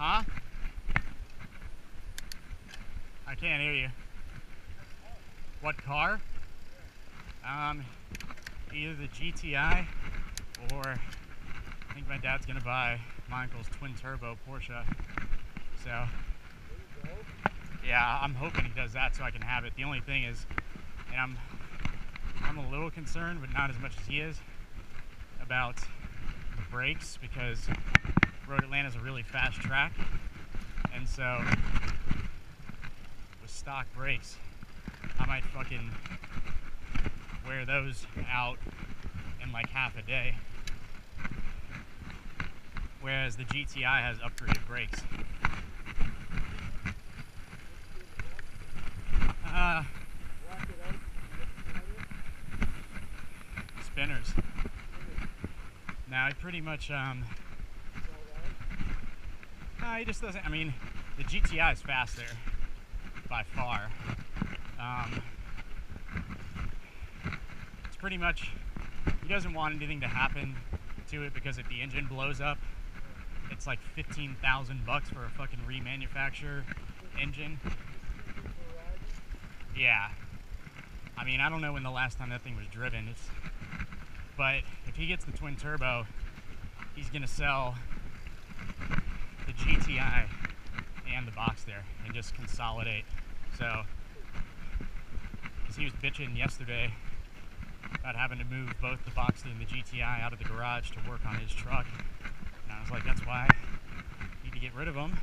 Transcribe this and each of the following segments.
Huh? I can't hear you. What car? Um, either the GTI or I think my dad's gonna buy my uncle's twin turbo Porsche. So, yeah, I'm hoping he does that so I can have it. The only thing is, and I'm I'm a little concerned, but not as much as he is, about the brakes because Road Atlanta is a really fast track, and so with stock brakes, I might fucking wear those out in like half a day. Whereas the GTI has upgraded brakes. Uh, spinners. Now I pretty much um no, he just doesn't I mean the GTI is faster by far. Um, it's pretty much he doesn't want anything to happen to it because if the engine blows up it's like 15,000 bucks for a fucking remanufacture engine. Yeah. I mean, I don't know when the last time that thing was driven. It's, but if he gets the twin turbo, he's gonna sell GTI and the Boxster and just consolidate. So, because he was bitching yesterday about having to move both the Boxster and the GTI out of the garage to work on his truck. And I was like, that's why I need to get rid of them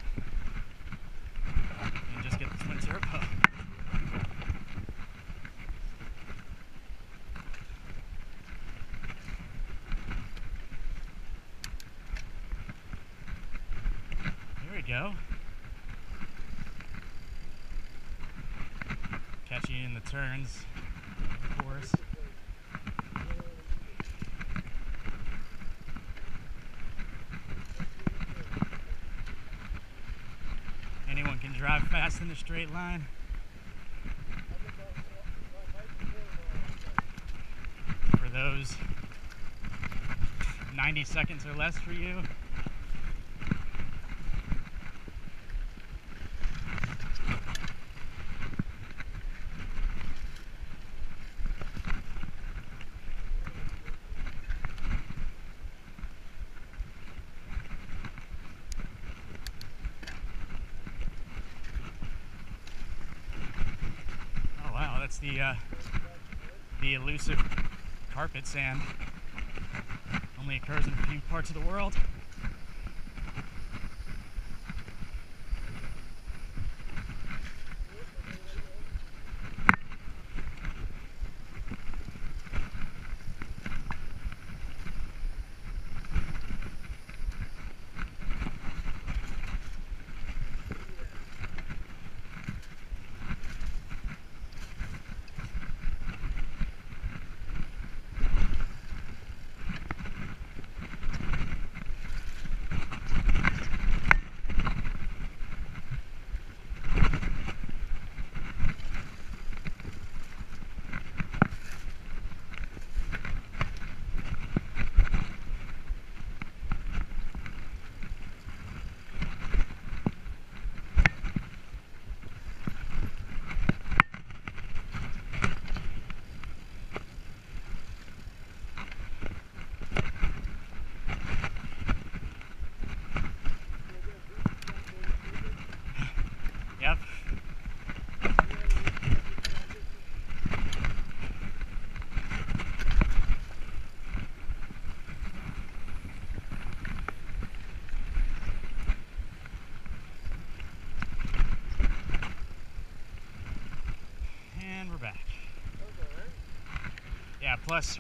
and just get the twin turbo. Go. You in the turns, of course. Anyone can drive fast in a straight line. For those 90 seconds or less for you. That's the uh, the elusive carpet sand. Only occurs in a few parts of the world. Yeah, plus